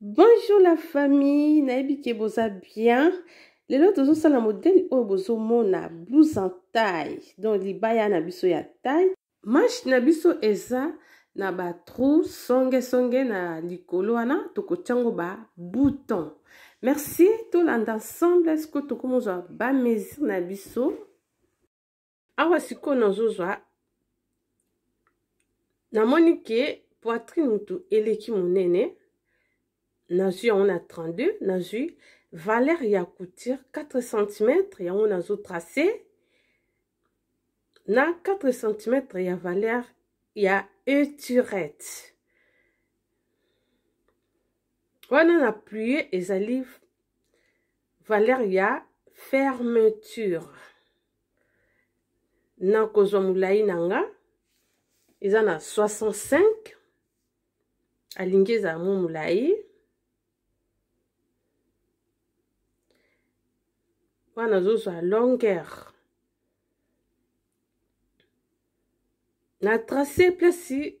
Bonjour la famille, nayebi ke boza bien. Lelo tozosala modèle oyo bozomona blouse en taille. Donc libaya na biso ya taille. Manche na biso eza na ba trou songe songe na likolo wana tokotyango ba bouton. Merci, tolanda ensemble eske tokomozwa ba mesure na biso. awa sikoyo nazozwa namoni ke poitrine mutu eleki monene nazwi yango na 32 nazwi valeur ya couture 4 cm yango nazo trace na 4 cm ya valeur ya eturette wana na pluie ezali valeur ya fermeture nakozwa molai na nga eza na 65 alingi ezala mwa molai wana nazozwa longueur na trace place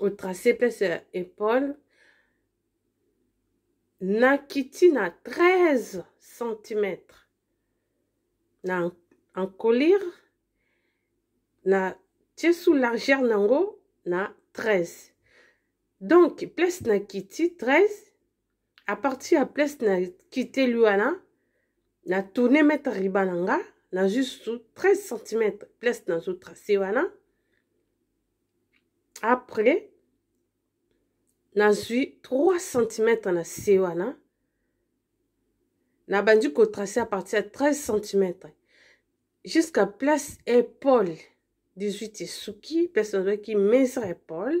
otrace place ya épaule nakiti na 13 cm na encolire na tie sous largeur nango na 13 donc place nakiti 13 à partir ya place na kiteli wana na tourne mètre riba na nga na juste 13 cm place nazo trace wana après nazwi 3 cm na se wana nabandi kotrace à partir ya 13 cm jusqu'à place épaule 18 esuki place nazwaki mesre épaule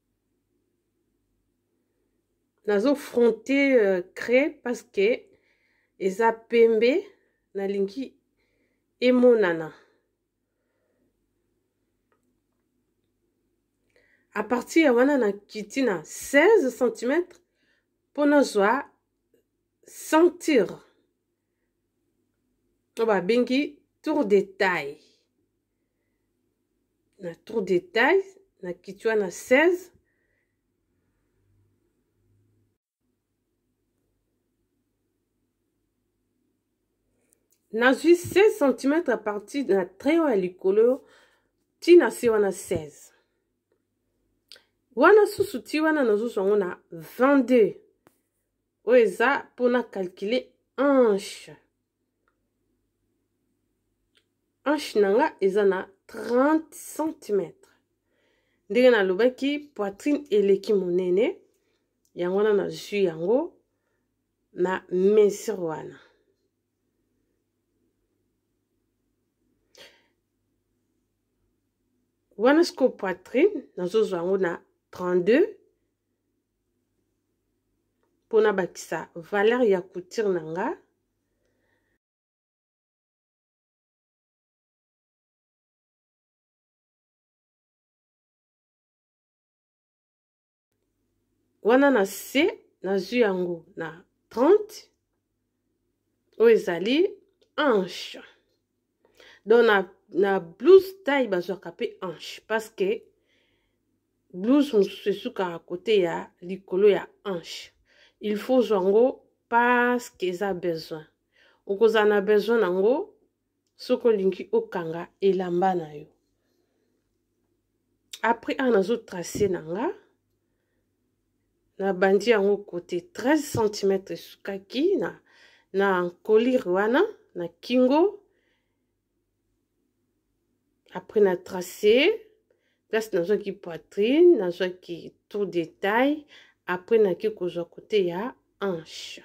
nazo fronte euh, cre parce que eza pembe nalingi emonana à partir ya wana nakiti na 16 cm mpo nazwa ceinture oyo babengi tour de taille na tour de taille na kiti wana 16 nazwi 16 cm à partir na trait oyo ya likolo ti na se wana 16 wana susu ti wana nazozwa yango na 22 oyo eza mpona calculer hanche hanche na nga eza na 30 cm ndenge nalobaki poitrine eleki monene yango wana nazwi yango na mesure wana wana sikoyo poitrine nazozwa yango na 32 mpo nabakisa valeur ya couture na nga wana na se nazwi yango na 30 oyo ezali anche donc na, na blouse taille bazwaka mpe hanche parce que blouse mosusu esukaka kote ya likolo ya hanche il faut ozwa yango parce que eza besoin okozala na besoin na yango soki olingi okanga elamba na yo après awa nazotrace na nga na bandi yango kote 13 cm esukaki na, na colire wana na kingo après na trace place nazwaki poitrine nazwaki tout détail après naki kozwa kote ya hanche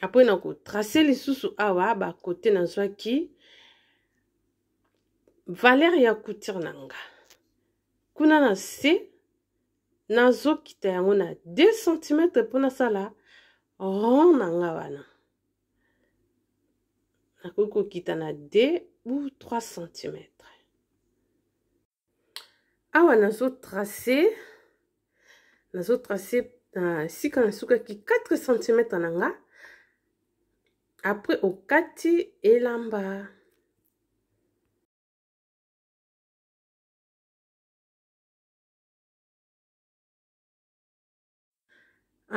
après na kotrace lisusu awa bakote nazwaki valeur ya couture na nga kuna na se nazokita yango na 2 cm mpo nasala rond na nga wana nakoki kokita na 2 ou 3 cm awa nazo trace nazo trace na esika nasukaki 4 cm na nga apres okati elamba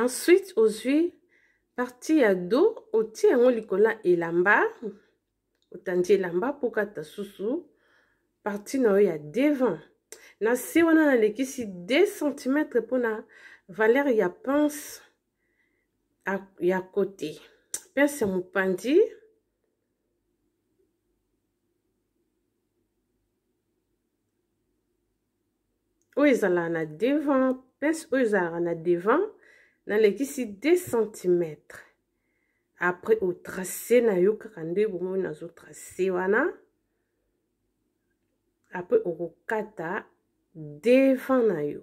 ensuite ozwi parti ya do otie yango likolo ya elamba otandi elamba mpo kata susu parti na yo ya devant na se wana nalekisi 2 cm mpo na valeur ya pince ya kote pince ya mopanzi oyo ezalaka na devant pince oyo ezalaka na devant nalekisi 2 cm après otrace na yo kaka nde bomoi nazotrace wana après okokata devant na yo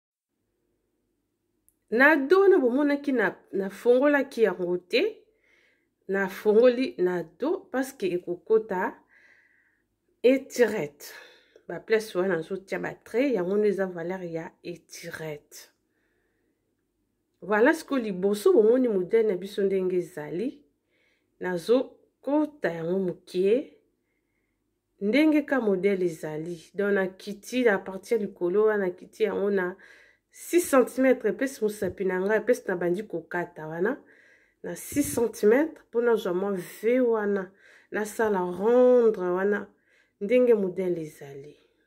na do wana bomonaki nafongolaki na yango te nafongoli na do parceke ekokota etirete baplace wana nazotia batrait yango nde eza valeur ya etirete voilà sikoyo liboso bomoni modele na biso ndenge ezali nazokota yango mokie ndenge ka modele ezali donc na kiti na parti ya likolo wana kiti yango na 6 cm epesi mosapi na ngai epesi nabandi kokata wana na 6 cm mpo nazwa mwa v wana nasala rendre wana ndenge modele ezali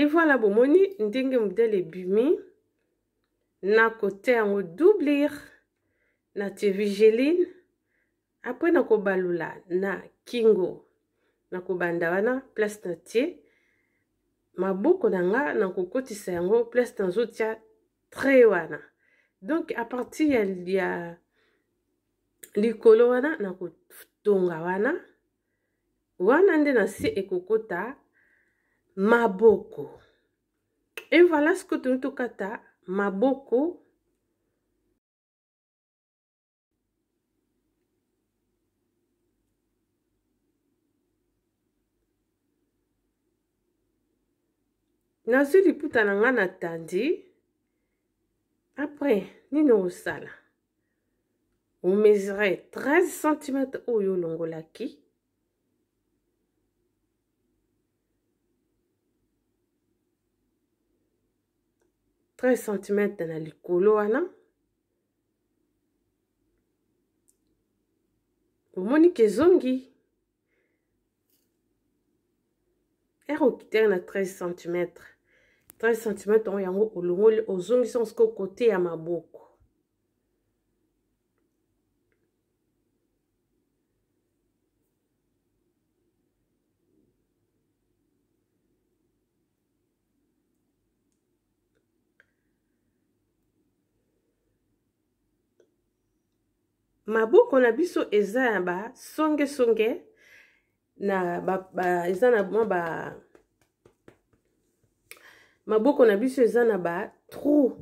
e voilà bomoni ndenge modele ebimi na kote yango doublir na tevigeline apres nakobalula na kingo nakobanda wana place na tie maboko na nga nakokotisa yango place nazotia tre wana donc a partir ya, ya likolo wana nakotonga wana wana nde na se ekokota maboko e voilà sikoyo toyei tokata maboko nazwi liputa na ngai na tandi après nini osala omesure 13 cm oyo olongolaki treize centimetre na likolo wana omoni ke ezongi ere okitere na 13 cm 13 cm yango yango olongoli ozongisi yango sikoyo kote ya maboko maboko na biso eza na basongesonge na ba, ba, eza na mwa ba maboko na biso eza na ba trou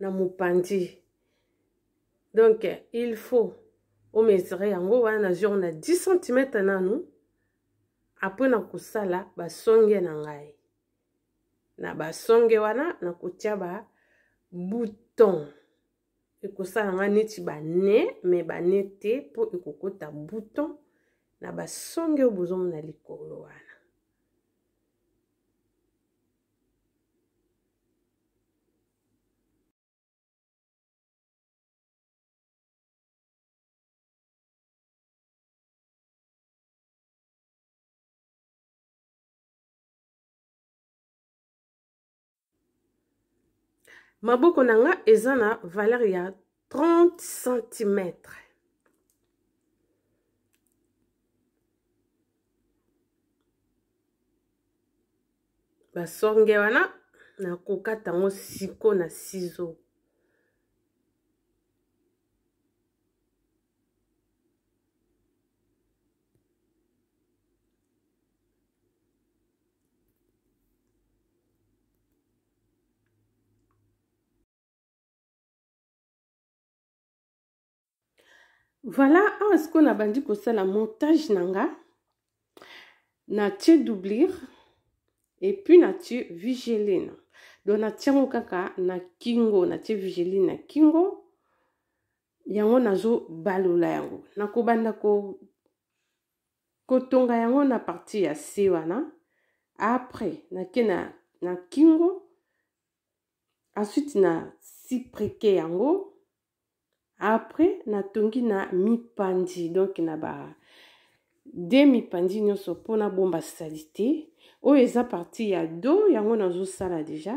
na mopanzi donc il faut omesure yango wana nazwi yango na 10 cm nanu apres na kosala basonge na ngai na basonge wana na kotia ba bouton ekosala ngai neti bane me bane te mpo ekokota bouton na basonge oyo bozomona likolo wana maboko na nga eza na valeur ya 30 cm basonge wana nakokata yango siko na sizo voilà awa sikoyo nabandi kosala montage na nga natie doublir epuis natie vigeline donc natiango kaka na kingo natie vigeline na kingo yango nazo balola yango nakobanda ko kotonga yango na parti ya se wana après nake na, na kingo ensuite na sipreke yango après natongi na mipanzi donc na ba de mipanzi nyonso mpo nabomba salite oyo eza parti ya do yango nazosala deja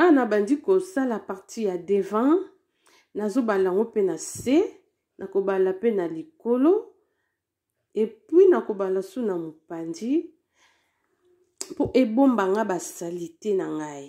awa nabandi kosala parti ya devant nazobala yango mpe na se nakobala mpe na likolo epui nakobala su na mopanzi mpo ebomba nga basalite na ngai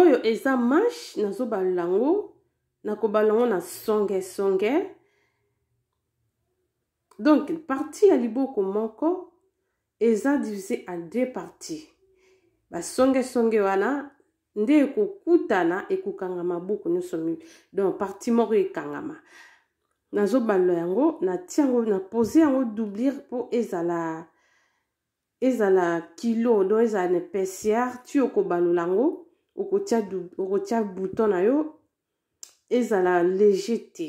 oyo eza mash nazobalela yango nakobala yango na songe songe donc parti ya liboko moko eza divise en deux parties basongesonge wana nde ekokutana ekokangama buku nyonso mingi donc parti moko ekangama nazobalola yango natia yango na pose yango doublir mpo ezala ezala kilo do ezala na epesiare ti okobalola yango okotia, okotia bouton na yo ezala leger te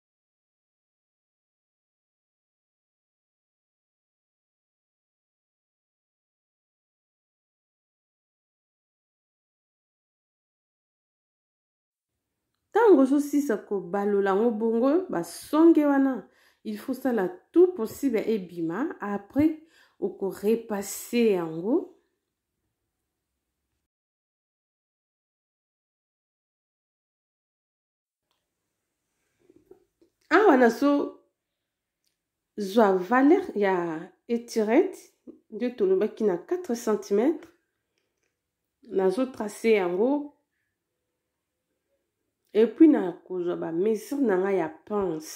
ntango ozosisa kobalola yango bongo basonge wana il faut sala tout possible ebima après okorepasse yango awa nazo zwa valeur ya etirete nde tolobaki na 4 cm nazo trace yango epuis na kozwa bamesure na ngai ya pense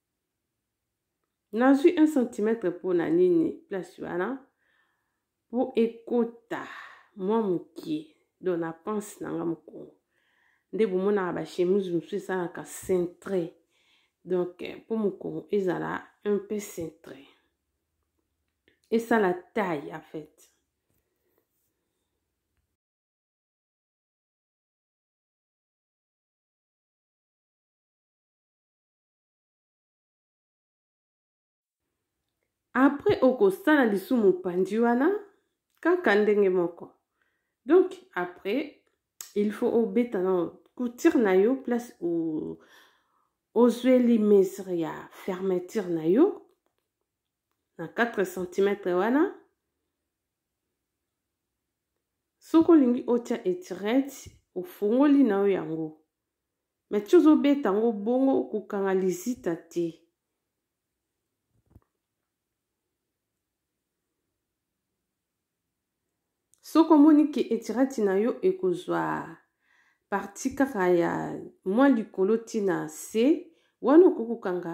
nazwi un centimètre mpo na nini place wana mpo ekota mwa mokie don na pense na nga mokongo nde bomonaka bachemise mosusu esalaka centre donc mpo mokongo ezala un peu centre esala taille en fait après okosala lisumu panzi wana kaka ndenge moko donc après il faut obeta na couture na yo place ozweli mesure ya fermeture na yo na 4 cm wana soki olingi otya etirete ofungoli na yo yango Mais tu ozo beta ngo bongo kokanga lizita te. Soki omoni ke etirati na yo ekozwa parti kaka ya mwa likolo ti na se wana okoki kokanga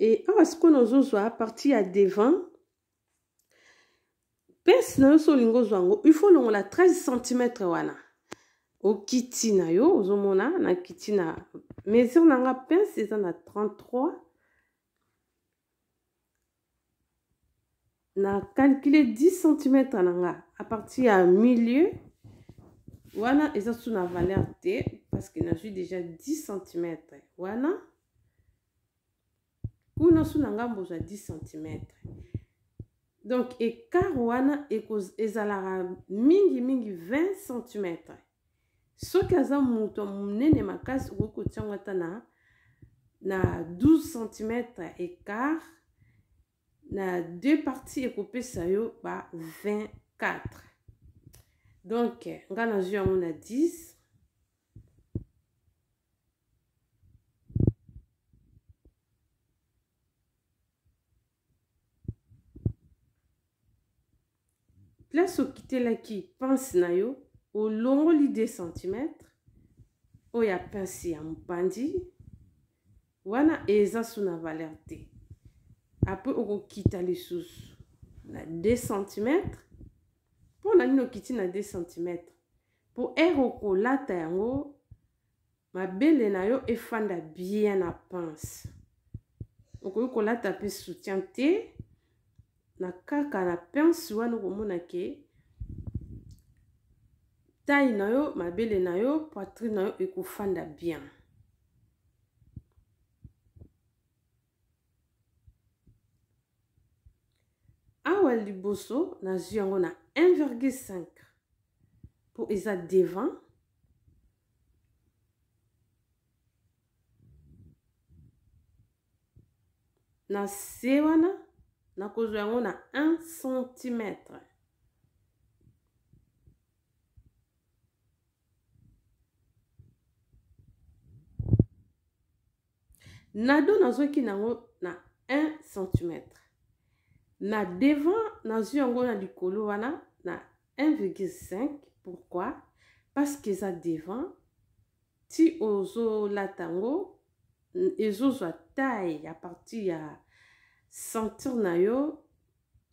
Et awa sikoyo nazozwa partie ya devant pese na yo so olingi ozwa yango il faut olongola 13 cm wana okiti na yo ozomona nakiti na mesure na nga pince eza na 33 na calcule 10 cm na nga à partir ya milieu wana eza su na valeur te parce que nazwi déjà 10 cm wana kuna su na ngambo ozwa 10 cm donc écart wana ezalaka mingi mingi 20 cm soki aza moto ya monene makasi okoki kotia yango ata na na 12 cm écart na deux parties ekopesa yo ba 24 donc nga nazwi yango na 10 Thank you. place okitelaki pince na yo olongoli 2 cm oyo ya pince ya mopanzi wana eza so na valeur te apres okokita lisusu na 2 cm mpo na nini okiti na 2 cm mpo ere okolata yango Mabele na yo efanda bien na panse. Okoki kolata pe soutien te na kaka na panse wana okomona ke taille na yo, mabele na yo, poitrine na yo ekofanda bien. awa liboso nazwi yango na 1,5 mpo eza devant na se wana nakozwa yango na 1 centimetre Nado nazwaki nango na 1 cm. Na devant nazwi yango na likolo wana na 1,5 pourquoi? Parce que eza devant ti ozolata yango ezozwa taille à partir ya centre na yo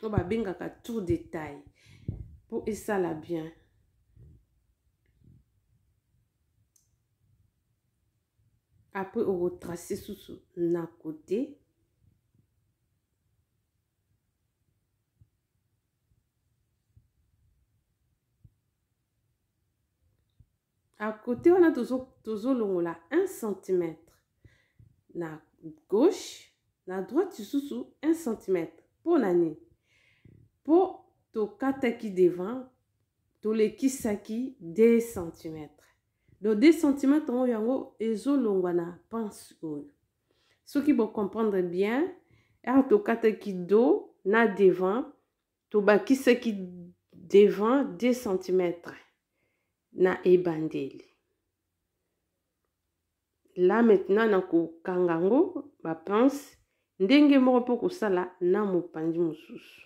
oyo babengaka tour de taille mpo esala bien après oko trace susu na kote à côté wana tozolongola tozo 1 cm na gauche na droite lisusu 1 cm mpo na nini mpo tokataki devant tolekisaki 2 cm donc de sentiment tongo yango ezolongwa na pense oyo soki bocomprendre bien ere tokataki do na devant tobakisaki devant 2 centimetre na ebandeli la maintenant na kokanga yango bapense ndenge moko mpo kosala na mopanzi mosusu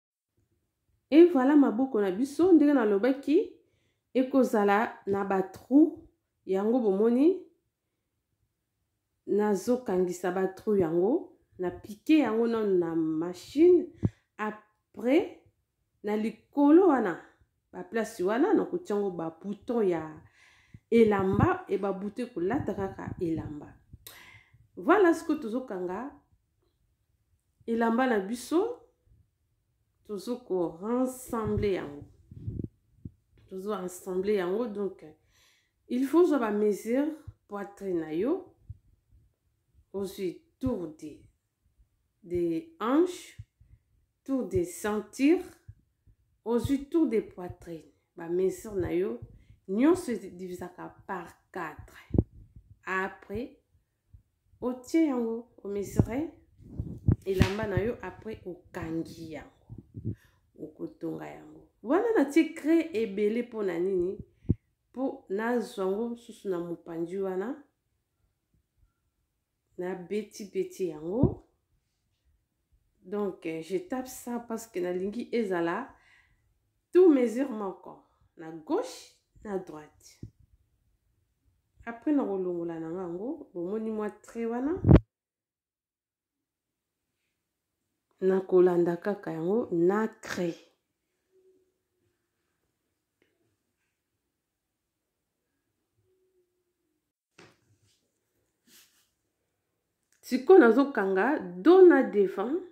Et voilà maboko na biso ndenge nalobaki ekozala na ba trou yango bomoni nazokangisa ba trou yango na pike yango nano na machine après na likolo wana ba place wana nakotia yango ba bouton ya elamba e ba bouton ekolata kaka elamba voilà sikoyo tozokanga elamba na biso tozo ko rassembler yango tozo rassembler yango donc il faut ozwa ba mesure poitrine na yo ozwi tour de de hanche tour de ceinture ozwi tour de poitrine ba mesure na yo nyonso divisaka par 4 après otie yango omesure elamba na yo après okangi yango okotonga yango wana natie cre ebele mpo na nini mpo nazwa yango mosusu na mopanzi wana nabetibeti yango donc euh, je tape ça parce que nalingi ezala tout mesure moko na gauche na droite après nakolongola na nga yango bomoni mwa trait wana nakolanda kaka yango na craie sikoyo nazokanga do na devant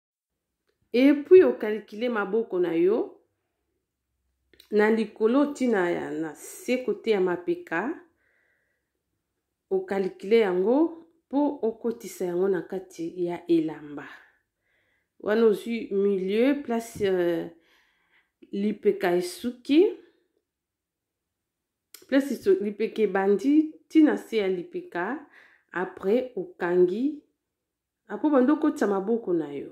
et puis o calculer maboko na yo na likolo tina ya na se kote ya mapeka o calculer yango po okotisa yango na kati ya elamba wana ozwi milieu place euh, lipeka esuki place lipeka ebandi ntina se ya lipeka après okangi Apo banda okotisa maboko na yo.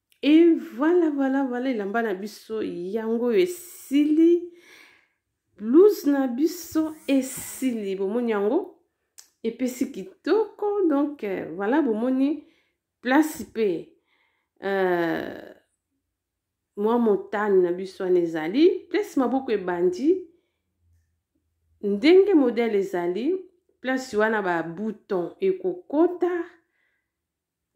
Et voilà, voilà, voilà, elamba na biso yango oyo esili. Blouse na biso esili. Bomoni yango epesi kitoko. Donc euh, voilà, bomoni place pe euh, mwa motane na biso wana ezali. Place maboko ebandi. Ndenge modèle ezali, place wana ba bouton ekokota.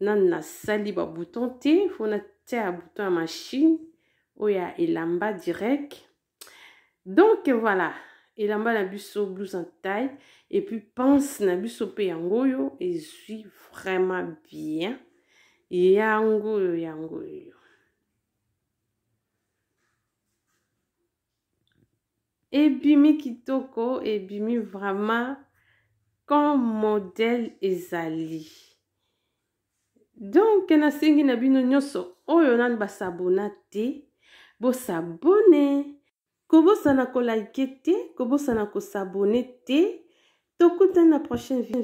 nanu nasali ba bouton te fo natia ya bouton ya machine oyo ya elamba direct donc voilà elamba na biso blouse en taille epuis pense na biso mpe yango oyo ezwi vraiment bien yango oyo yango oyo ebimi kitoko ebimi vraiment quand modèle ezali donc nasengi na bino nyonso oyo nani basabona te bosabone kobosana kolike te kobosana kosabone te tokutani na prochaine video